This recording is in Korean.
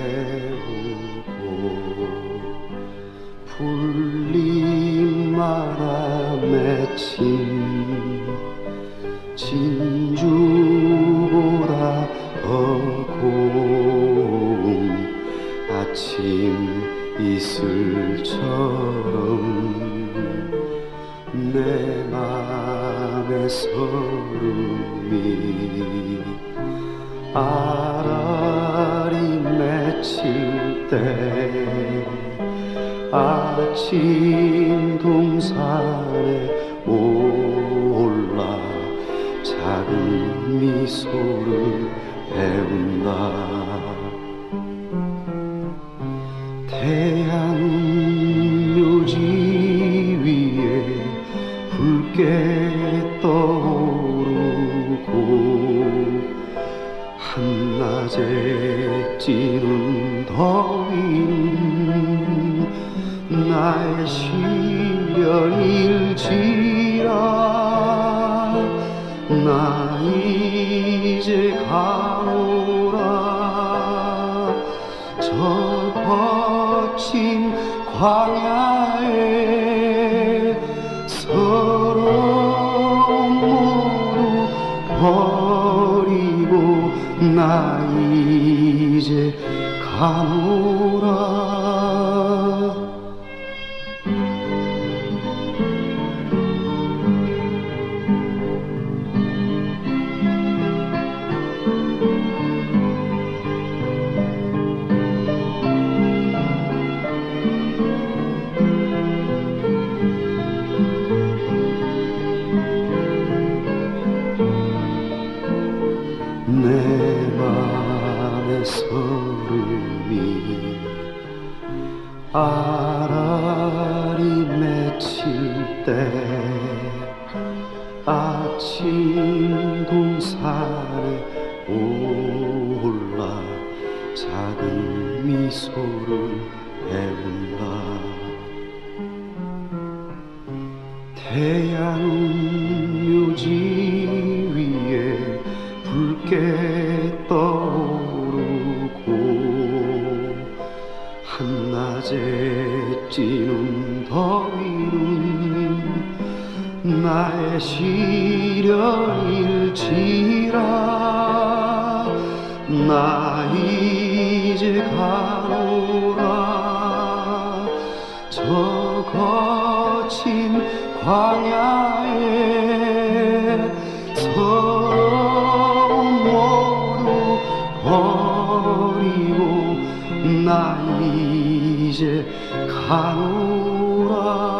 태우고 풀림마다 맺힌 진주보다 더 고운 아침 이슬처럼 내 맘의 서름이 아라리 맺힐 때 아침 동산에 올라 작은 미소를 배운다. 태양 묘지 위에 붉게 떠 한낮에 찌는 더위는 나의 시련일지라. 나 이제 가노라. 저 거친 광야에 서러움 모두 나 이제 가노라 맘의 서름이 아라리 맺힐 때 아침 동산에 올라 작은 미소를 배운다. 태양 한낮에 찌는 더위는. 나의 시련일지라. 나 이제 가노라. 저 거친 광야에 가노라.